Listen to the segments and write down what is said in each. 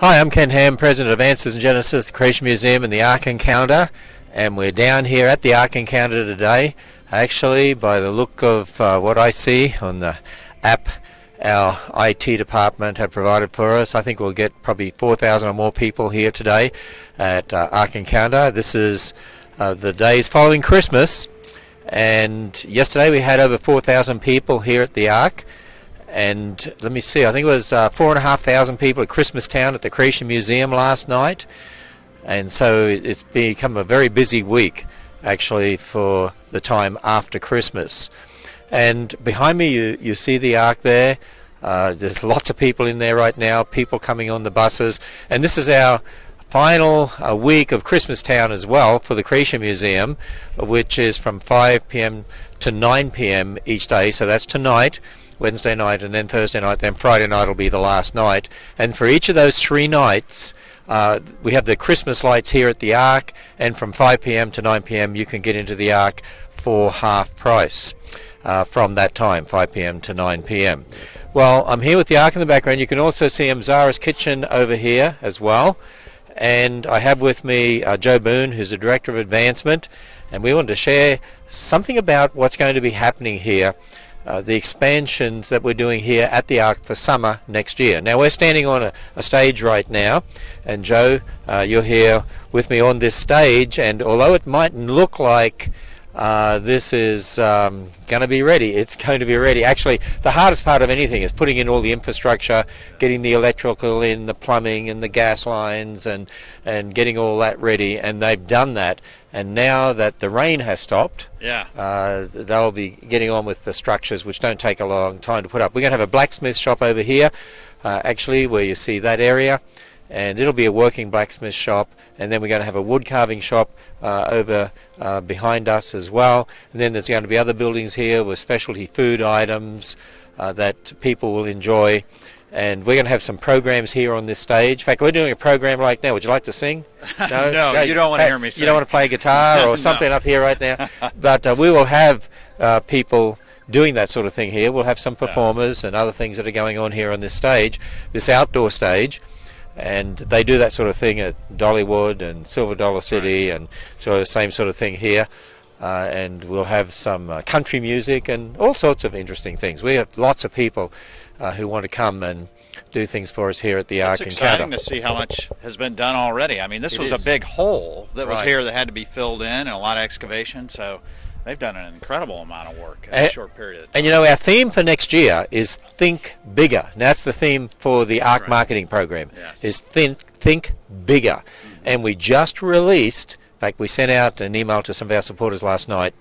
Hi, I'm Ken Ham, President of Answers in Genesis, the Creation Museum and the Ark Encounter, and we're down here at the Ark Encounter today. Actually, by the look of uh, what I see on the app our IT department have provided for us, I think we'll get probably 4,000 or more people here today at uh, Ark Encounter. This is uh, the days following Christmas, and yesterday we had over 4,000 people here at the Ark and let me see, I think it was uh, four and a half thousand people at Christmas Town at the Creation Museum last night, and so it's become a very busy week actually for the time after Christmas. And behind me, you, you see the ark there. Uh, there's lots of people in there right now, people coming on the buses, and this is our final uh, week of Christmas Town as well for the Creation Museum, which is from 5 p.m. to 9 p.m. each day. So that's tonight. Wednesday night, and then Thursday night, then Friday night will be the last night. And for each of those three nights, uh, we have the Christmas lights here at the Ark, and from 5 p.m. to 9 p.m. you can get into the Ark for half price uh, from that time, 5 p.m. to 9 p.m. Well, I'm here with the Ark in the background. You can also see Emzara's Kitchen over here as well. And I have with me uh, Joe Boone, who's the Director of Advancement, and we want to share something about what's going to be happening here uh, the expansions that we're doing here at the Ark for summer next year. Now we're standing on a, a stage right now, and Joe, uh, you're here with me on this stage, and although it mightn't look like uh, this is um, going to be ready. It's going to be ready. Actually, the hardest part of anything is putting in all the infrastructure, getting the electrical in, the plumbing and the gas lines, and and getting all that ready. And they've done that. And now that the rain has stopped, yeah, uh, they'll be getting on with the structures, which don't take a long time to put up. We're going to have a blacksmith shop over here, uh, actually, where you see that area and it'll be a working blacksmith shop and then we're going to have a wood carving shop uh, over uh, behind us as well and then there's going to be other buildings here with specialty food items uh, that people will enjoy and we're going to have some programs here on this stage. In fact, we're doing a program right now. Would you like to sing? No, no you don't want to hear me sing. You don't want to play guitar or something no. up here right now. but uh, we will have uh, people doing that sort of thing here. We'll have some performers and other things that are going on here on this stage, this outdoor stage and they do that sort of thing at Dollywood and Silver Dollar City, and so the same sort of thing here. Uh, and we'll have some uh, country music and all sorts of interesting things. We have lots of people uh, who want to come and do things for us here at the Ark It's exciting to see how much has been done already. I mean, this it was is. a big hole that was right. here that had to be filled in and a lot of excavation. So they've done an incredible amount of work in and, a short period of time. And you know, our theme for next year is think bigger. And that's the theme for the Ark right. marketing program. Yes. Is think think bigger. Mm-hmm. And we just released. In fact, we sent out an email to some of our supporters last night,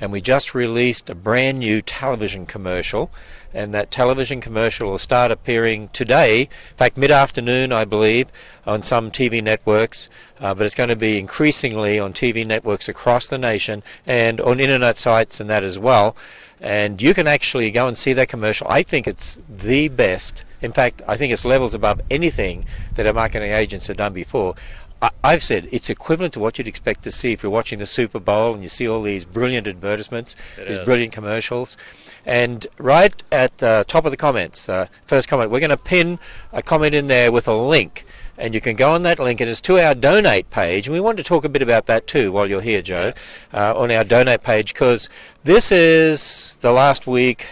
and we just released a brand new television commercial. And that television commercial will start appearing today, in fact, mid afternoon, I believe, on some TV networks. Uh, but it's going to be increasingly on TV networks across the nation and on internet sites and that as well. And you can actually go and see that commercial. I think it's the best. In fact, I think it's levels above anything that our marketing agents have done before. I've said it's equivalent to what you'd expect to see if you're watching the Super Bowl and you see all these brilliant advertisements, It these is. brilliant commercials. And right at the top of the comments, uh, first comment, we're going to pin a comment in there with a link. And you can go on that link, and it's to our donate page. And we want to talk a bit about that too while you're here, Joe, uh, on our donate page, because this is the last week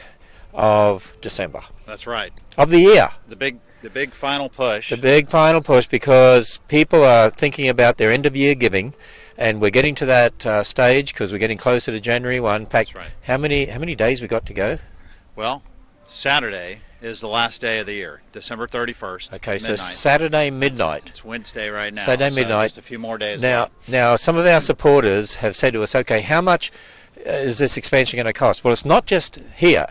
of December That's right. of the year. The big the big final push. The big final push because people are thinking about their end of year giving, and we're getting to that uh, stage because we're getting closer to January one. In fact, That's right. how many how many days we got to go? well, Saturday is the last day of the year, December 31st. Okay, so. Saturday midnight. It's Wednesday right now. Saturday so midnight. Just a few more days. Now, left. now some of our supporters have said to us, okay, how much uh, is this expansion going to cost? Well, it's not just here.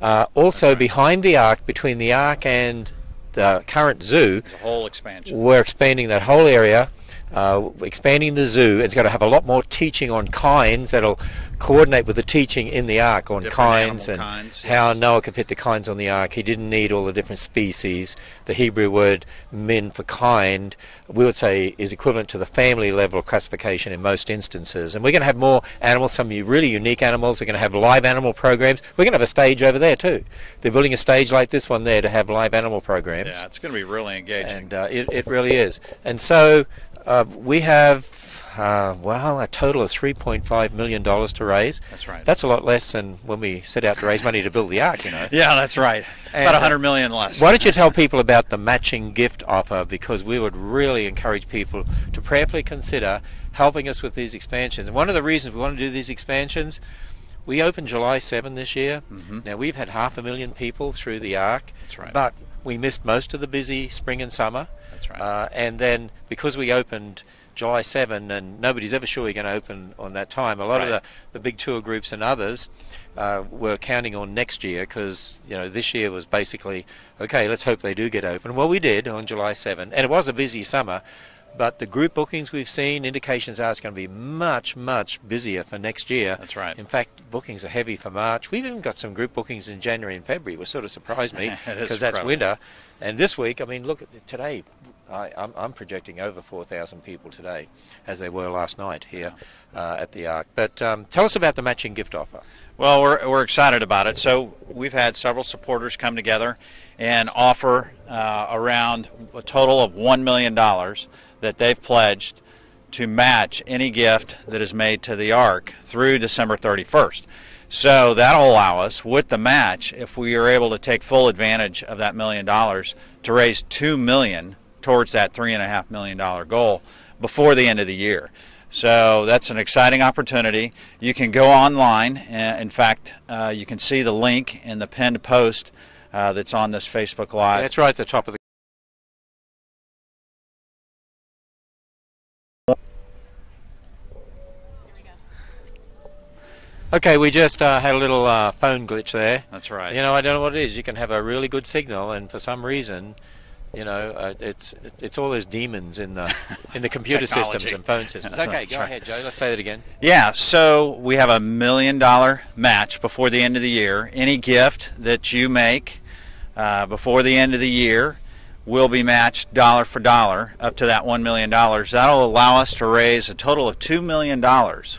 Uh, also, right. behind the ark, between the ark and the current zoo, the whole expansion. we're expanding that whole area uh, expanding the zoo. It's going to have a lot more teaching on kinds that'll coordinate with the teaching in the ark on kinds and kinds, how yes. Noah could fit the kinds on the ark. He didn't need all the different species. The Hebrew word min for kind, we would say, is equivalent to the family level classification in most instances. And we're going to have more animals, some really unique animals. We're going to have live animal programs. We're going to have a stage over there too. They're building a stage like this one there to have live animal programs Yeah, it's going to be really engaging. and uh, it, it really is. And so uh, we have, uh, well, a total of $3.5 million to raise. That's right. That's a lot less than when we set out to raise money to build the Ark, you know. yeah, that's right. And, About uh, a hundred million less. Why don't you tell people about the matching gift offer? Because we would really encourage people to prayerfully consider helping us with these expansions. And one of the reasons we want to do these expansions, we opened July 7 this year. Now we've had half a million people through the Ark. Mm-hmm. That's right. But we missed most of the busy spring and summer. That's right. Uh, and then because we opened July 7 and nobody's ever sure you're going to open on that time, a lot of the, the big tour groups and others uh, were counting on next year because you know this year was basically okay. Let's hope they do get open. Well, we did on July 7, and it was a busy summer. But the group bookings we've seen indications are it's going to be much, much busier for next year. That's right. In fact, bookings are heavy for March. We've even got some group bookings in January and February, which sort of surprised me because that's winter. And this week, I mean, look at today. I, I'm, I'm projecting over 4,000 people today, as they were last night here uh, at the Ark. But um, tell us about the matching gift offer. Well, we're, we're excited about it. So we've had several supporters come together and offer uh, around a total of $1 million that they've pledged to match any gift that is made to the Ark through December 31st. So that'll allow us, with the match, if we are able to take full advantage of that million dollars, to raise two million towards that three and a half million dollar goal before the end of the year. So that's an exciting opportunity. You can go online. In fact, uh, you can see the link in the pinned post uh, that's on this Facebook Live. That's right at the top of the. Okay, we just uh, had a little uh, phone glitch there. That's right. You know, I don't know what it is. You can have a really good signal, and for some reason, you know, uh, it's it's all those demons in the in the computer systems and phone systems. Okay, That's go right. ahead, Joe. Let's say that again. Yeah, so we have a million dollar match before the end of the year. Any gift that you make uh, before the end of the year will be matched dollar for dollar up to that $1 million. That'll allow us to raise a total of $2 million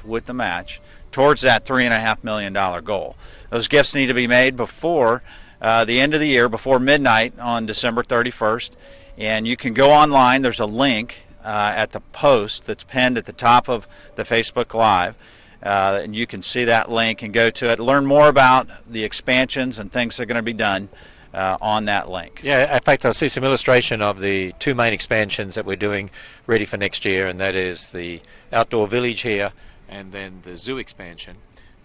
with the match towards that $3.5 million goal. Those gifts need to be made before uh, the end of the year, before midnight on December 31st. And you can go online, there's a link uh, at the post that's pinned at the top of the Facebook Live. Uh, and you can see that link and go to it. Learn more about the expansions and things that are going to be done uh, on that link. Yeah, in fact, I'll see some illustration of the two main expansions that we're doing ready for next year, and that is the outdoor village here and then the zoo expansion.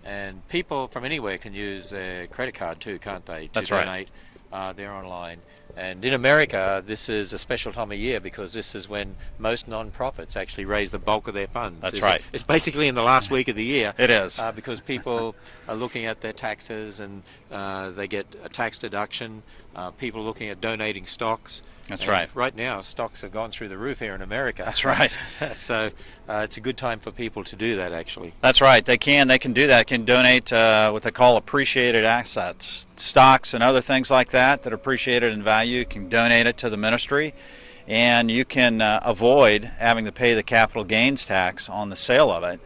And people from anywhere can use their credit card too, can't they? To That's right. donate. Uh, they're online. And in America, this is a special time of year because this is when most non-profits actually raise the bulk of their funds. That's It's- right. It's basically in the last week of the year. It is. Uh, because people are looking at their taxes and uh, they get a tax deduction. Uh, people are looking at donating stocks. That's And right. Right now, stocks have gone through the roof here in America. That's right. so uh, it's a good time for people to do that, actually. That's right. They can. They can do that. Can donate uh, what they call appreciated assets, stocks and other things like that that are appreciated in value. You can donate it to the ministry, and you can uh, avoid having to pay the capital gains tax on the sale of it.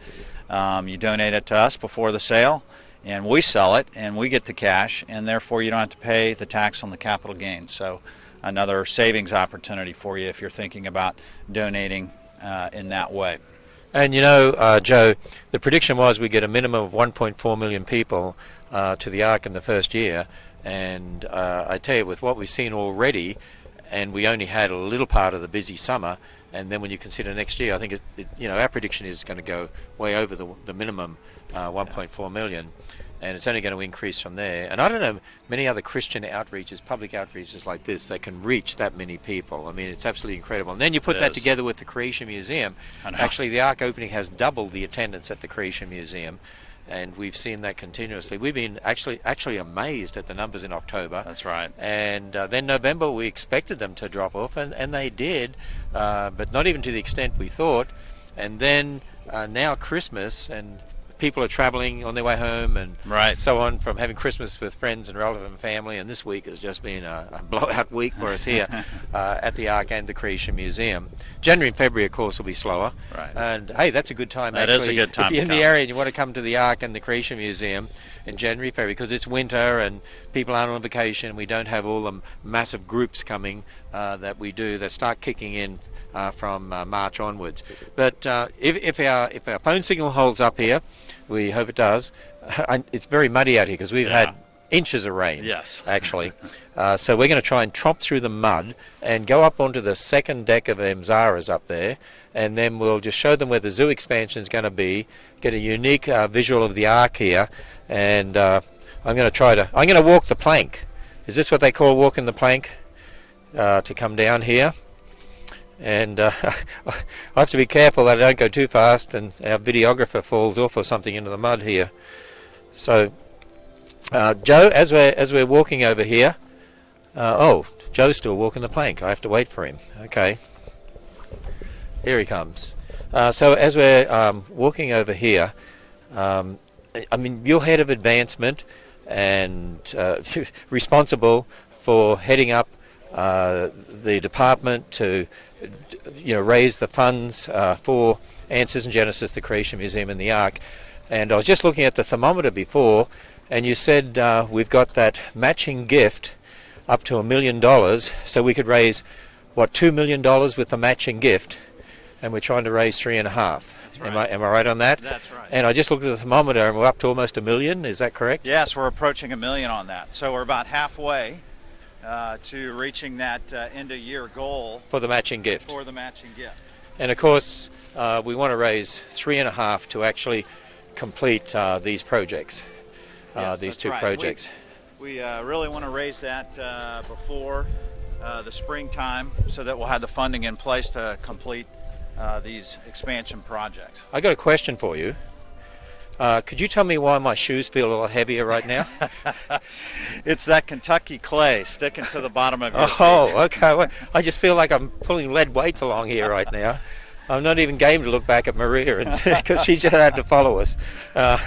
Um, you donate it to us before the sale, and we sell it, and we get the cash, and therefore you don't have to pay the tax on the capital gains. So another savings opportunity for you if you're thinking about donating uh, in that way. And you know, uh, Joe, the prediction was we get a minimum of 1.4 million people uh, to the Ark in the first year. And uh, I tell you, with what we've seen already, and we only had a little part of the busy summer, and then when you consider next year, I think it, it, you know our prediction is going to go way over the, the minimum, uh, 1.4 million, and it's only going to increase from there. And I don't know many other Christian outreaches, public outreaches like this that can reach that many people. I mean, it's absolutely incredible. And then you put It that is. together with the Creation Museum. Actually, the Ark opening has doubled the attendance at the Creation Museum. and we've seen that continuously. We've been actually actually amazed at the numbers in October. That's right. And uh, then November, we expected them to drop off, and, and they did, uh, but not even to the extent we thought. And then uh, now Christmas, and people are traveling on their way home and right. so on from having Christmas with friends and relatives and family. And this week has just been a, a blowout week for us here uh, at the Ark and the Creation Museum. January and February, of course, will be slower. Right. And hey, that's a good time. That actually. is a good time. If you're in come. the area and you want to come to the Ark and the Creation Museum in January, February, because it's winter and people aren't on vacation, we don't have all the massive groups coming uh, that we do that start kicking in uh, from uh, March onwards. But uh, if, if, our if our phone signal holds up here, we hope it does. it's very muddy out here because we've Yeah. had inches of rain. Yes. actually. Uh, so we're going to try and tromp through the mud and go up onto the second deck of Emzara's up there, and then we'll just show them where the zoo expansion is going to be. Get a unique uh, visual of the ark here, and uh, I'm going to try to. I'm going to walk the plank. Is this what they call walking the plank? Uh, to come down here and uh, I have to be careful that I don't go too fast and our videographer falls off or something into the mud here. So, uh, Joe, as we're as we're walking over here, uh, oh, Joe's still walking the plank. I have to wait for him. Okay, here he comes. Uh, so as we're um, walking over here, um, I mean, you're head of advancement and uh, responsible for heading up uh, the department to you know raise the funds uh, for Answers in Genesis, the Creation Museum, and the Ark. And I was just looking at the thermometer before, and you said uh, we've got that matching gift up to a million dollars, so we could raise what two million dollars with the matching gift, and we're trying to raise three and a half. That's Am. I am I right on that? That's right. And I just looked at the thermometer, and we're up to almost a million. Is that correct? Yes, we're approaching a million on that. So we're about halfway uh, to reaching that uh, end of year goal For the matching gift. for the matching gift. And of course, uh, we want to raise three and a half to actually complete uh, these projects, uh, Yes, these two right. projects. We uh, really want to raise that uh, before uh, the springtime so that we'll have the funding in place to complete uh, these expansion projects. I got a question for you. Uh, could you tell me why my shoes feel a lot heavier right now? It's that Kentucky clay sticking to the bottom of your feet. oh, okay. Well, I just feel like I'm pulling lead weights along here right now. I'm not even game to look back at Maria because she just had to follow us. Uh,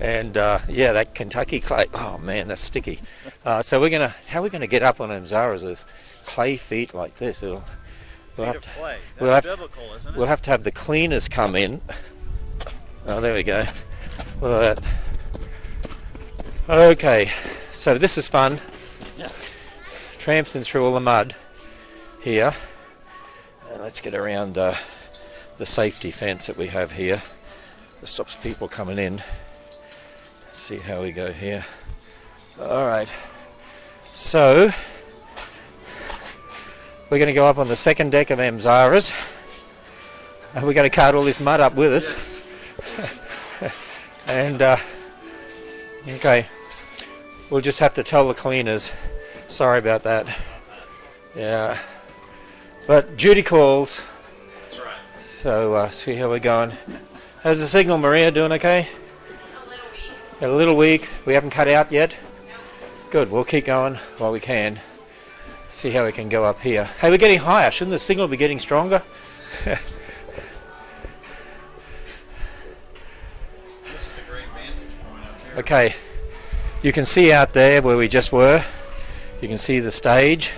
and uh, yeah, that Kentucky clay. Oh man, that's sticky. Uh, so we're gonna. How are we gonna get up on Emzara's with clay feet like this? It'll, we'll Feet have to. we'll have- biblical, isn't it? We'll have to have the cleaners come in. Oh, there we go. Look at that. Okay, so this is fun. Yes. Tramping through all the mud here. And let's get around uh, the safety fence that we have here that stops people coming in. See how we go here. All right. So we're going to go up on the second deck of Emzara's. And we're going to cart all this mud up with us. and uh, okay, we'll just have to tell the cleaners. Sorry about that. Yeah. But Judy calls, That's right. so uh, see how we're going. How's the signal, Maria? Doing okay? Got a little weak. We haven't cut out yet. Good. We'll keep going while we can. See how we can go up here. Hey, we're getting higher. Shouldn't the signal be getting stronger? Okay, you can see out there where we just were. You can see the stage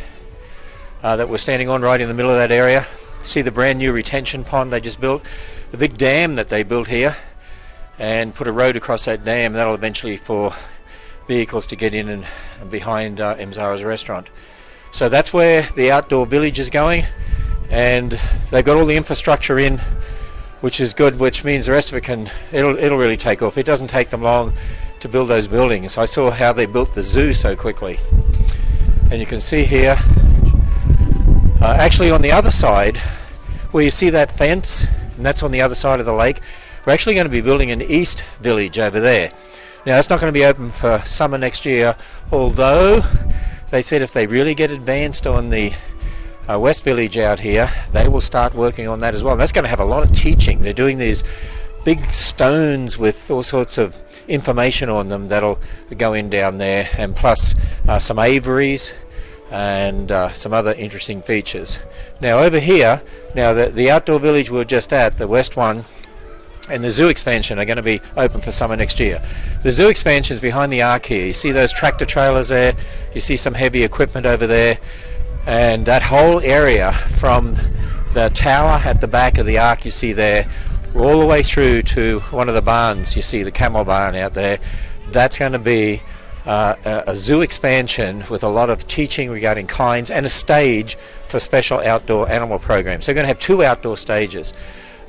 uh, that we're standing on right in the middle of that area. See the brand new retention pond they just built, the big dam that they built here, and put a road across that dam. That'll eventually for vehicles to get in and, and behind uh, Emzara's restaurant. So that's where the outdoor village is going, and they've got all the infrastructure in which is good, which means the rest of it can it'll it'll really take off. It doesn't take them long to build those buildings. I saw how they built the zoo so quickly, and you can see here, uh, actually on the other side, where you see that fence, and that's on the other side of the lake. We're actually going to be building an east village over there. Now it's not going to be open for summer next year, although they said if they really get advanced on the uh, West Village out here, they will start working on that as well. And that's going to have a lot of teaching. They're doing these big stones with all sorts of information on them that'll go in down there, and plus uh, some aviaries and uh, some other interesting features. Now over here, now the, the outdoor village we we're just at, the west one, and the zoo expansion are going to be open for summer next year. The zoo expansion is behind the arc here. You see those tractor trailers there? You see some heavy equipment over there? And that whole area from the tower at the back of the arc you see there all the way through to one of the barns you see the camel barn out there that's going to be uh, a, zoo expansion with a lot of teaching regarding kinds and a stage for special outdoor animal programs so we're going to have two outdoor stages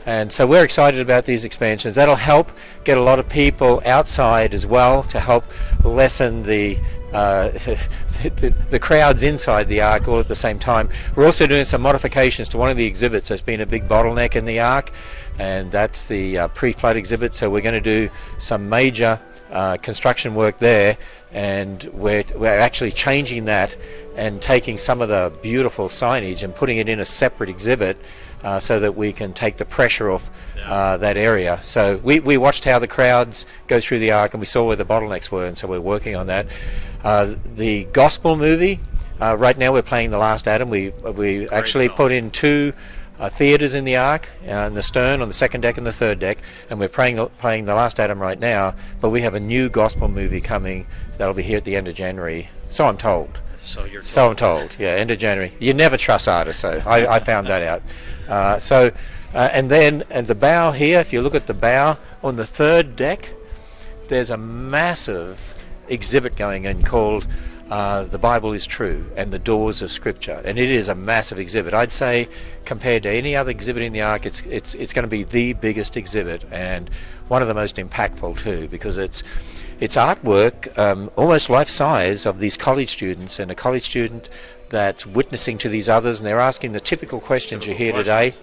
and so we're excited about these expansions. That'll help get a lot of people outside as well to help lessen the uh, the, the, crowds inside the ark all at the same time. We're also doing some modifications to one of the exhibits. There's been a big bottleneck in the ark, and that's the uh, pre-flood exhibit. So we're going to do some major uh, construction work there, and we're, we're actually changing that and taking some of the beautiful signage and putting it in a separate exhibit uh, so that we can take the pressure off uh, that area. So we, we watched how the crowds go through the ark and we saw where the bottlenecks were, and so we're working on that. Uh, the gospel movie, uh, right now we're playing The Last Adam. We, we actually film. put in two uh, theaters in the ark, uh, in the stern, on the second deck and the third deck, and we're playing, playing The Last Adam right now, but we have a new gospel movie coming that'll be here at the end of January. So I'm told. So you're so I'm told. Yeah, end of January. You never trust artists, so I, I found that out. Uh, so, uh, and then at the bow here, if you look at the bow on the third deck, there's a massive exhibit going in called uh, "The Bible is True" and the Doors of Scripture, and it is a massive exhibit. I'd say compared to any other exhibit in the Ark, it's it's it's going to be the biggest exhibit and one of the most impactful too, because it's it's artwork, um, almost life size, of these college students, and a college student that's witnessing to these others, and they're asking the typical questions typical you hear questions. today,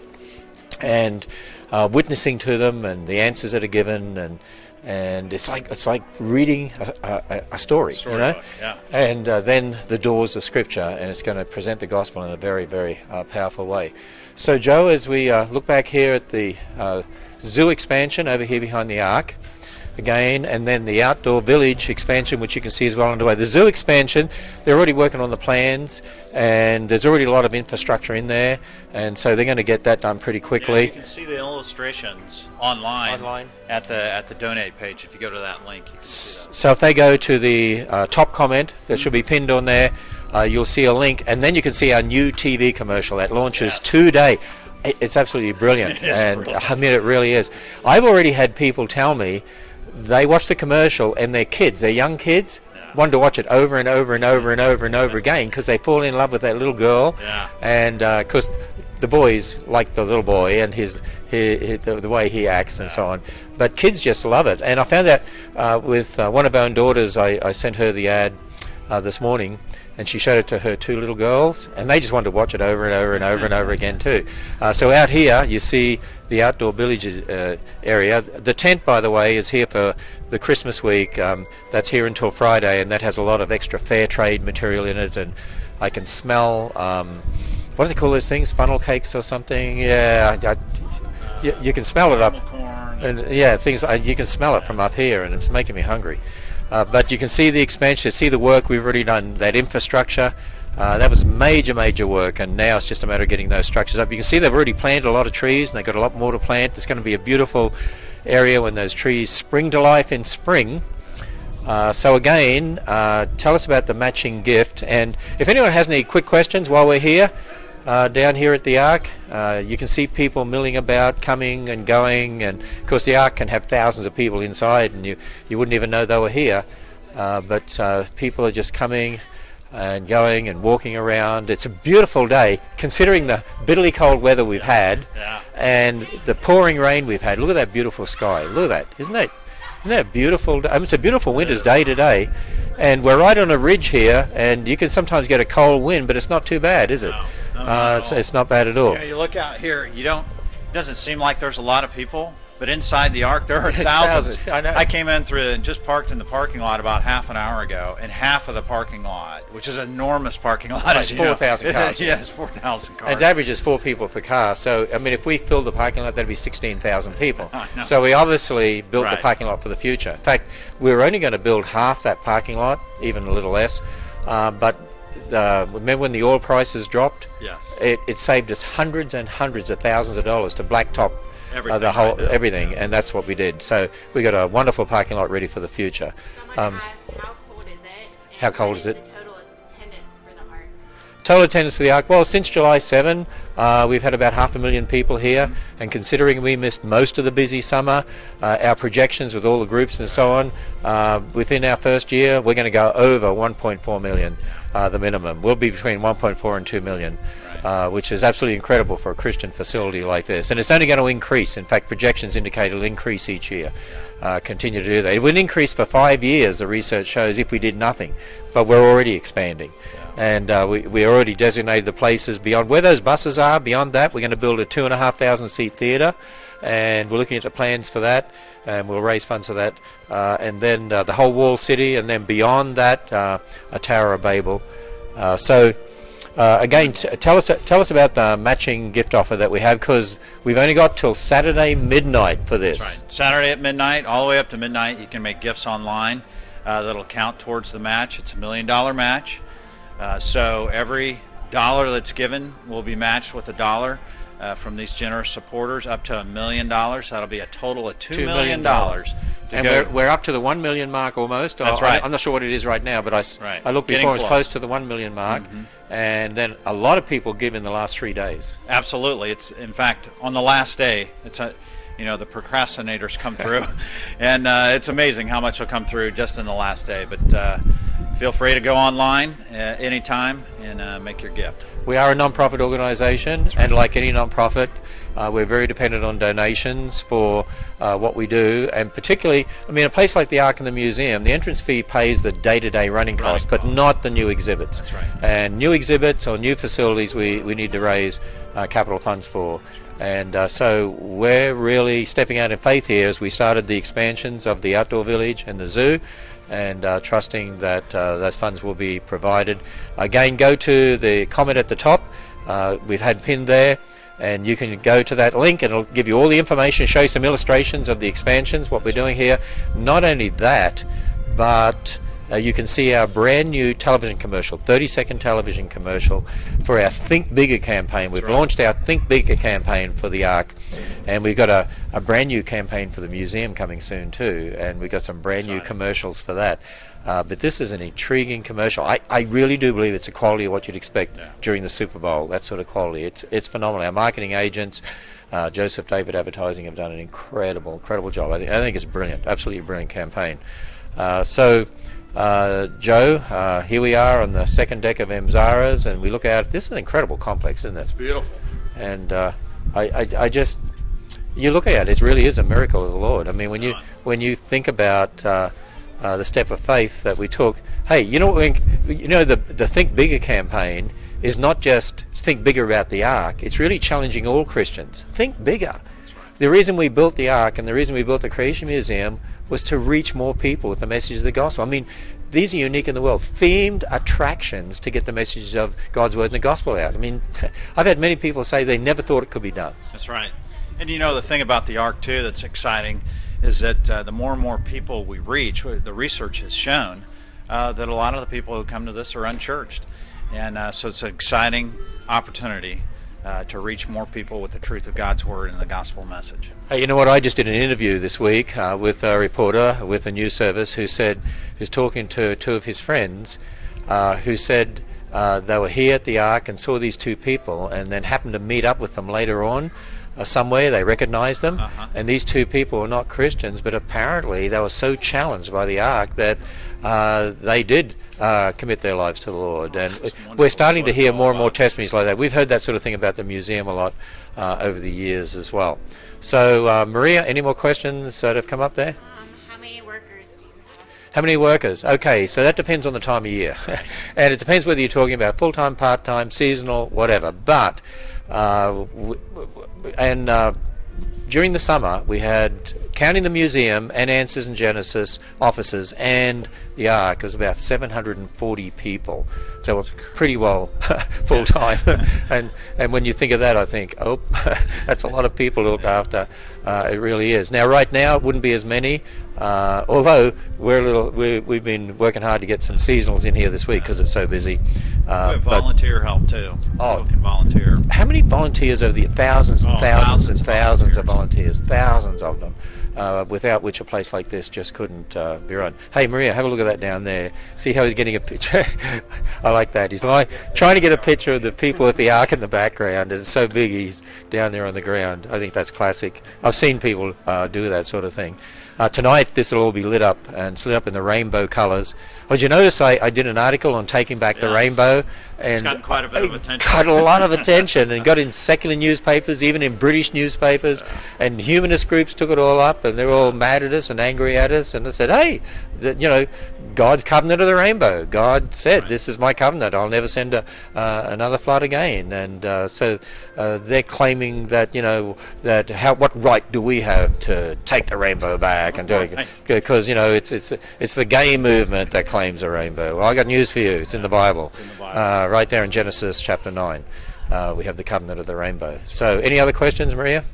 and uh, witnessing to them, and the answers that are given, and and it's like it's like reading a, a, a story, story, you know. Book, yeah. And uh, then the doors of Scripture, and it's going to present the gospel in a very, very uh, powerful way. So, Joe, as we uh, look back here at the uh, zoo expansion over here behind the ark, again, and then the outdoor village expansion, which you can see is well underway. The zoo expansion, they're already working on the plans, and there's already a lot of infrastructure in there, and so they're going to get that done pretty quickly. Yeah, you can see the illustrations online, online at the at the donate page. If you go to that link, So if they go to the uh, top comment that should be pinned on there, uh, you'll see a link, and then you can see our new TV commercial that launches yes. today. It's absolutely brilliant, and brilliant. I mean it really is. I've already had people tell me they watch the commercial and their kids, their young kids, yeah. want to watch it over and over and over and over and over again because they fall in love with that little girl, yeah. and because uh, the boys like the little boy and his, his, his the, the, way he acts and yeah. so on. But kids just love it, and I found that uh, with uh, one of our own daughters. I, I sent her the ad uh, this morning, and she showed it to her two little girls, and they just wanted to watch it over and over and over and over again too. Uh, so out here, you see the outdoor village uh, area. The tent, by the way, is here for the Christmas week. Um, that's here until Friday, and that has a lot of extra fair trade material in it, and I can smell. Um, what do they call those things? Funnel cakes or something? Yeah, I, I, you, you, can smell it up. And yeah, things you can smell it from up here, and it's making me hungry. Uh, but you can see the expansion, see the work we've already done, that infrastructure. Uh, that was major, major work, and now it's just a matter of getting those structures up. You can see they've already planted a lot of trees, and they've got a lot more to plant. It's going to be a beautiful area when those trees spring to life in spring. Uh, so again, uh, tell us about the matching gift, and if anyone has any quick questions while we're here, uh, down here at the Ark. Uh, you can see people milling about, coming and going, and of course the Ark can have thousands of people inside, and you, you wouldn't even know they were here. Uh, but uh, people are just coming and going and walking around. It's a beautiful day, considering the bitterly cold weather we've had yeah. and the pouring rain we've had. Look at that beautiful sky. Look at that, isn't that? Isn't that beautiful? I mean, it's a beautiful winter's day today, and we're right on a ridge here, and you can sometimes get a cold wind, but it's not too bad, is it? No. Uh, it's, it's, not bad at all. You, know, you look out here, you don't. It doesn't seem like there's a lot of people But inside the ark, there are thousands. Thousands, I know. I came in through and just parked in the parking lot about half an hour ago, and half of the parking lot, which is an enormous parking lot, Like as 4,000 cars, yeah. yes, four thousand cars. And the average is four people per car. So, I mean, if we filled the parking lot, that'd be 16,000 people. So we obviously built the parking lot for the future. In fact, we were only going to build half that parking lot, even a little less. Uh, but uh, remember when the oil prices dropped? Yes. It, it saved us hundreds and hundreds of thousands of dollars to blacktop uh, Everything the whole right everything, yeah. and that's what we did. So we got a wonderful parking lot ready for the future. Um, asked how cold is it? How cold what is it? Total attendance for the Ark. Well, since July 7, uh, we've had about half a million people here, and considering we missed most of the busy summer, uh, our projections with all the groups and so on, uh, within our first year, we're going to go over 1.4 million, uh, the minimum. We'll be between 1.4 and 2 million, uh, which is absolutely incredible for a Christian facility like this. And it's only going to increase. In fact, projections indicate it'll increase each year. Uh, continue to do that. It would increase for five years, the research shows, if we did nothing. But we're already expanding and uh, we, we already designated the places beyond where those buses are. Beyond that, we're going to build a two and a half thousand seat theatre, and we're looking at the plans for that, and we'll raise funds for that, uh, and then uh, the whole wall city, and then beyond that, uh, a Tower of Babel. Uh, so. Uh, again, t- tell us tell us about the matching gift offer that we have because we've only got till Saturday midnight for this. Right. Saturday at midnight, all the way up to midnight, you can make gifts online that'll count towards the match. It's a million dollar match. Uh, so every dollar that's given will be matched with a dollar uh, from these generous supporters up to a million dollars. That'll be a total of Two $2 million. And go- we're, we're up to the one million mark almost. That's I- right. I'm not sure what it is right now, but I, Right. I looked Getting before. It's close. close to the one million mark, and then a lot of people give in the last three days. Absolutely. It's in fact on the last day. It's a, you know, the procrastinators come through, and uh, it's amazing how much will come through just in the last day. But uh, feel free to go online uh, anytime and uh, make your gift. We are a non-profit organisation, and like any non-profit, uh, we're very dependent on donations for uh, what we do, and particularly, I mean, a place like the Ark and the Museum, the entrance fee pays the day-to-day running costs, but not the new exhibits. That's right. And new exhibits or new facilities, we, we need to raise uh, capital funds for. And uh, so we're really stepping out in faith here as we started the expansions of the outdoor village and the zoo and uh, trusting that uh, those funds will be provided. Again, go to the comment at the top. Uh, we've had pinned there, and you can go to that link and it'll give you all the information, show you some illustrations of the expansions, what we're doing here. Not only that, but uh, you can see our brand new television commercial, 30 second television commercial for our Think Bigger campaign. We've right. launched our Think Bigger campaign for the Ark, and we've got a, a brand new campaign for the museum coming soon too, and we've got some brand new commercials for that. Uh, but this is an intriguing commercial. I, I really do believe it's a quality of what you'd expect Yeah. during the Super Bowl. That sort of quality. It's it's phenomenal. Our marketing agents, uh, Joseph David Advertising, have done an incredible, incredible job. I think I think it's brilliant. Absolutely brilliant campaign. Uh, so. Uh, Joe, uh, here we are on the second deck of Emzara's, and we look out. This is an incredible complex, isn't it? It's beautiful. and uh, I, I, I just you look at it, it really is a miracle of the Lord. I mean, when you when you think about uh, uh, the step of faith that we took, hey, you know, what we, you know, the the Think Bigger campaign is not just think bigger about the ark. It's really challenging all Christians. Think bigger. The reason we built the Ark and the reason we built the Creation Museum was to reach more people with the message of the gospel. I mean, these are unique in the world. Themed attractions to get the message of God's word and the gospel out. I mean, I've had many people say they never thought it could be done. That's right. And you know the thing about the Ark too that's exciting is that uh, the more and more people we reach, the research has shown uh, that a lot of the people who come to this are unchurched, and uh, so it's an exciting opportunity uh, to reach more people with the truth of God's word and the gospel message. Hey, you know what? I just did an interview this week uh, with a reporter with a news service who said, who's talking to two of his friends, uh, who said uh, they were here at the Ark and saw these two people, and then happened to meet up with them later on. Uh, somewhere they recognized them, Uh-huh. and these two people were not Christians, but apparently they were so challenged by the Ark that uh, they did uh, commit their lives to the Lord. And we're starting to hear more and more testimonies like that. We've heard that sort of thing about the museum a lot uh, over the years as well. So, uh, Maria, any more questions that have come up there? Um, how many workers do you have? How many workers? Okay, so that depends on the time of year. and it depends whether you're talking about full time, part time, seasonal, whatever. But, uh, w- w- and uh, during the summer, we had, counting the museum and Answers in Genesis offices and the Ark, it was about 740 people. So we're pretty well full time. and and when you think of that, I think, oh, that's a lot of people to look after. Uh, it really is. Now, right now, it wouldn't be as many. Uh, although we're a little, we we've been working hard to get some seasonals in here this week because it's so busy. Uh, we have volunteer help too. Oh. People can volunteer. how many volunteers over the thousands and Oh, thousands, and thousands of thousands of volunteers, thousands of them, uh, without which a place like this just couldn't uh, be run. Hey, Maria, have a look at that down there. See how he's getting a picture? I like that. He's like trying to get a picture of the people with the ark in the background, and it's so big he's down there on the ground. I think that's classic. I've seen people uh, do that sort of thing. Uh, tonight, this will all be lit up and lit up in the rainbow colours. Did you notice I, I did an article on taking back the rainbow? And quite a bit of attention. Got a lot of attention and got in secular newspapers, even in British newspapers. And humanist groups took it all up, and they're all mad at us and angry at us. And they said, hey, the, you know, God's covenant of the rainbow. God said, this is my covenant. I'll never send a, uh, another flood again. And uh, so uh, they're claiming that, you know, that how what right do we have to take the rainbow back and do it? Because you know, it's it's it's the gay movement that claims a rainbow. Well, I got news for you. It's in the Bible. in the Bible. Uh, right there in Genesis chapter 9. Uh, we have the covenant of the rainbow. So, any other questions, Maria?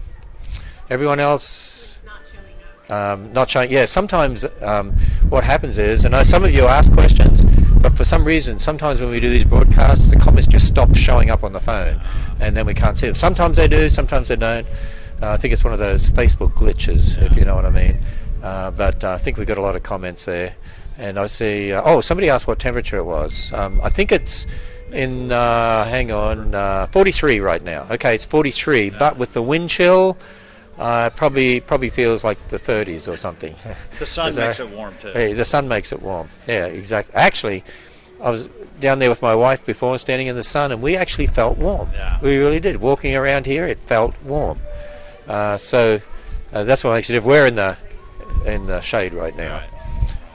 Everyone else Not showing up. um, not showing? Yeah, sometimes um, what happens is, and I, some of you ask questions, but for some reason, sometimes when we do these broadcasts, the comments just stop showing up on the phone, and then we can't see them. Sometimes they do, sometimes they don't. Uh, I think it's one of those Facebook glitches, if you know what I mean. Uh, but uh, I think we've got a lot of comments there. And I see, uh, oh, somebody asked what temperature it was. Um, I think it's in, uh, hang on, uh, 43 right now. Okay, it's 43, but with the wind chill, uh, probably probably feels like the 30s or something. The sun makes right? it warm too. Hey, the sun makes it warm. Yeah, exactly. Actually, I was down there with my wife before, standing in the sun, and we actually felt warm. Yeah. We really did. Walking around here, it felt warm. Uh, so uh, that's what makes it. We're in the in the shade right now.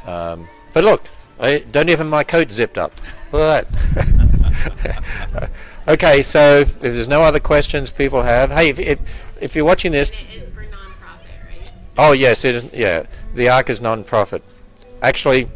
Right. Um, but look, I don't even my coat zipped up. Look at that. okay, so if there's no other questions people have, hey, if, if, if you're watching this, it is for non-profit, right? Oh yes, it is. Yeah, the Ark is non-profit. Actually,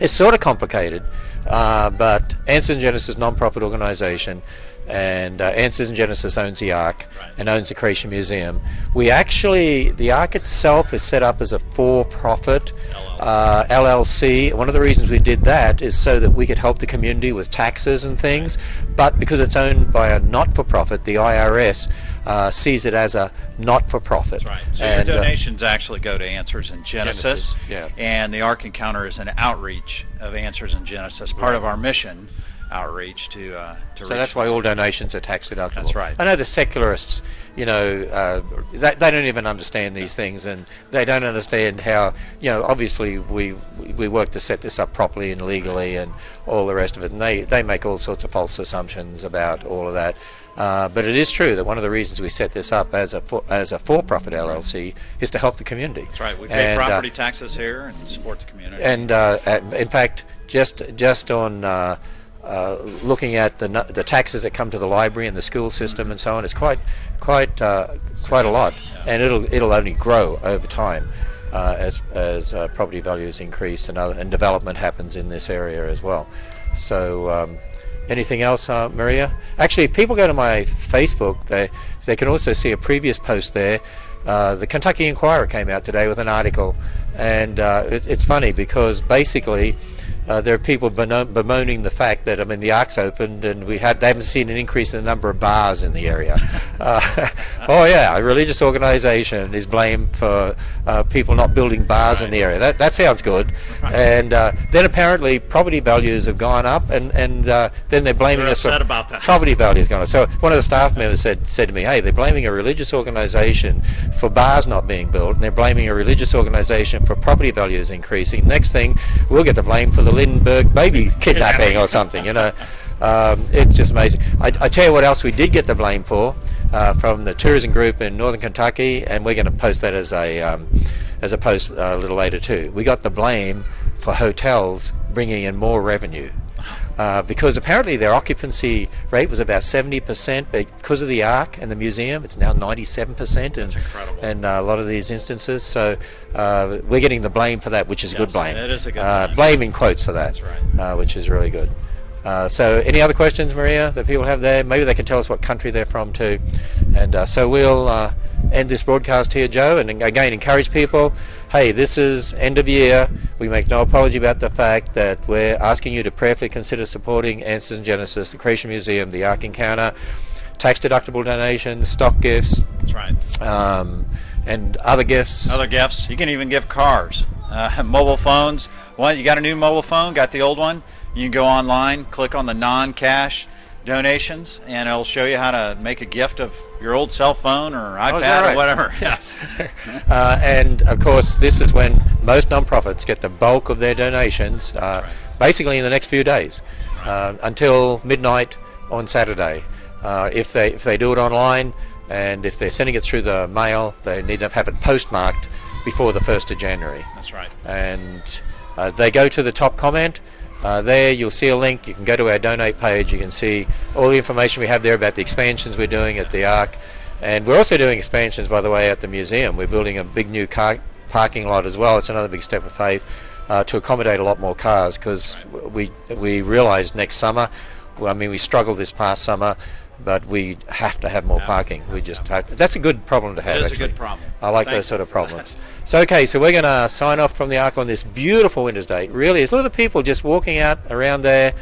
it's sort of complicated, uh, but Answers in Genesis is a non-profit organisation, and uh, Answers in Genesis owns the Ark and owns the Creation Museum. We actually, the Ark itself is set up as a for-profit uh, LLC. One of the reasons we did that is so that we could help the community with taxes and things. But because it's owned by a not-for-profit, the IRS uh, sees it as a not-for-profit. That's right. So And, uh, your donations actually go to Answers in Genesis, Genesis, yeah. and the Ark Encounter is an outreach of Answers in Genesis, part of our mission outreach to uh, to So that's why all donations are tax deductible. That's right. I know the secularists, you know, uh, they, they don't even understand these things, and they don't understand how, you know, obviously we we work to set this up properly and legally and all the rest of it, and they they make all sorts of false assumptions about all of that. Uh, but it is true that one of the reasons we set this up as a for, as a for-profit LLC is to help the community. That's right. We pay And, uh, property taxes here and support the community. and uh, at- in fact, just just on uh, uh, looking at the the taxes that come to the library and the school system and so on, it's quite quite uh, quite a lot, and it'll it'll only grow over time uh, as as uh, property values increase and other, and development happens in this area as well. So. Um, Anything else, uh, Maria? Actually, if people go to my Facebook, they they can also see a previous post there. Uh, the Kentucky Enquirer came out today with an article, and uh, it, it's funny because basically uh, there are people bemoaning the fact that I mean the Ark's opened and we had they haven't seen an increase in the number of bars in the area. Uh, oh yeah, a religious organisation is blamed for uh, people not building bars in the area. That that sounds good. And uh, then apparently property values have gone up, and and uh, then they're blaming They're us for about that. property values gone up. So one of the staff members said said to me, "Hey, they're blaming a religious organisation for bars not being built, and they're blaming a religious organisation for property values increasing. Next thing, we'll get the blame for the Lindbergh baby kidnapping or something. You know, um, it's just amazing. I, I tell you what else we did get the blame for uh, from the tourism group in Northern Kentucky, and we're going to post that as a um, as a post uh, a little later too. We got the blame for hotels bringing in more revenue. Uh, because apparently their occupancy rate was about 70%, but because of the Ark and the museum, it's now 97%. And, incredible. And uh, a lot of these instances, so uh, we're getting the blame for that, which is a good blame. it is a good uh, blame. blame in quotes for that, That's right. uh, which is really good. Uh, so, any other questions, Maria, that people have there? Maybe they can tell us what country they're from too. And uh, so we'll uh, end this broadcast here, Joe, and again encourage people. Hey, this is end of year. We make no apology about the fact that we're asking you to prayerfully consider supporting Answers in Genesis, the Creation Museum, the Ark Encounter, tax deductible donations, stock gifts, That's right. um, and other gifts. Other gifts. You can even give cars, uh, mobile phones. One, you got a new mobile phone? Got the old one? You can go online, click on the non-cash donations, and it'll show you how to make a gift of your old cell phone or Oh, iPad or whatever. Yes. Uh, and of course, this is when most nonprofits get the bulk of their donations, uh, right. basically in the next few days, uh, until midnight on Saturday. Uh, if they if they do it online and if they're sending it through the mail, they need to have it postmarked before the first of January. That's right. And uh, they go to the top comment. Uh, there you'll see a link. You can go to our donate page. You can see all the information we have there about the expansions we're doing at the Ark. And we're also doing expansions, by the way, at the museum. We're building a big new car parking lot as well. It's another big step of faith uh, to accommodate a lot more cars because we we realised next summer. I mean, we struggled this past summer, but we have to have more parking. We just have, that's a good problem to have. is a good problem. I like those sort of problems. So okay, so we're going to sign off from the Ark on this beautiful winter's day. Really, is. Look at the people just walking out around there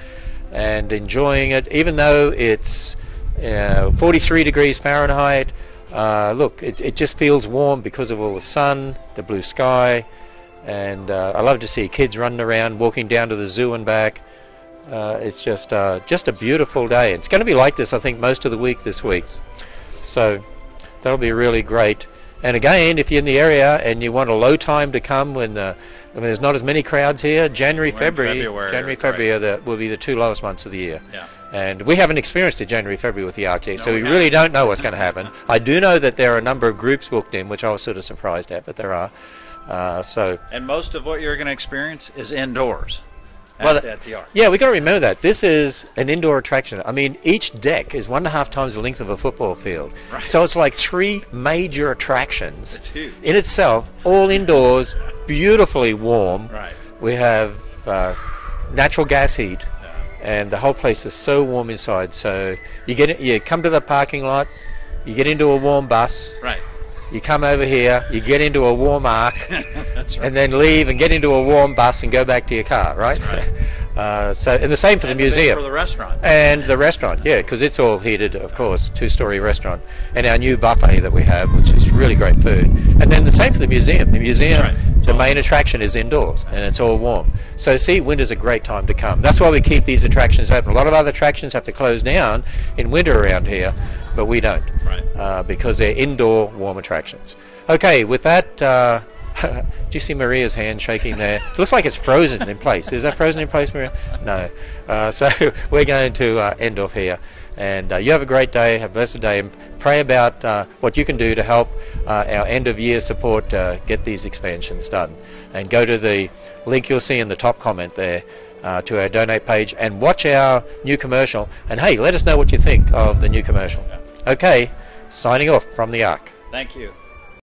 and enjoying it, even though it's uh, 43 degrees Fahrenheit. Uh, look, it, it just feels warm because of all the sun, the blue sky, and uh, I love to see kids running around, walking down to the zoo and back. Uh, it's just uh, just a beautiful day. It's going to be like this, I think, most of the week this week. So that'll be really great. And again, if you're in the area and you want a low time to come when the when there's not as many crowds here, January, February, February, January, right. February the, will be the two lowest months of the year. Yeah. And we haven't experienced it January, February with the Ark yet, so we we really don't know what's going to happen. I do know that there are a number of groups booked in, which I was sort of surprised at, but there are. Uh, so And most of what you're going to experience is indoors at, Well, at the Ark. Yeah, we got to remember that this is an indoor attraction. I mean, each deck is one and a half times the length of a football field, Right. so it's like three major attractions in itself, all indoors, beautifully warm. Right. We have uh, natural gas heat, and the whole place is so warm inside. So you get you come to the parking lot, you get into a warm bus, Right. You come over here, you get into a warm ark, That's right. and then leave and get into a warm bus and go back to your car, right? Uh, so, and the same for the And the museum For the restaurant. and the restaurant, yeah, because it's all heated, of course, two-story restaurant, and our new buffet that we have, which is really great food. And then the same for the museum. The museum, right. the main attraction is indoors, and it's all warm. So, see, winter's a great time to come. That's why we keep these attractions open. A lot of other attractions have to close down in winter around here, but we don't, Right. uh, because they're indoor warm attractions. Okay, with that. Uh, do you see Maria's hand shaking there? It looks like it's frozen in place. Is that frozen in place, Maria? No. Uh, so we're going to uh, end off here. And uh, you have a great day, have a blessed day, and pray about uh, what you can do to help uh, our end of year support uh, get these expansions done. And go to the link you'll see in the top comment there uh, to our donate page and watch our new commercial. And hey, let us know what you think of the new commercial. Okay, signing off from the Ark. Thank you.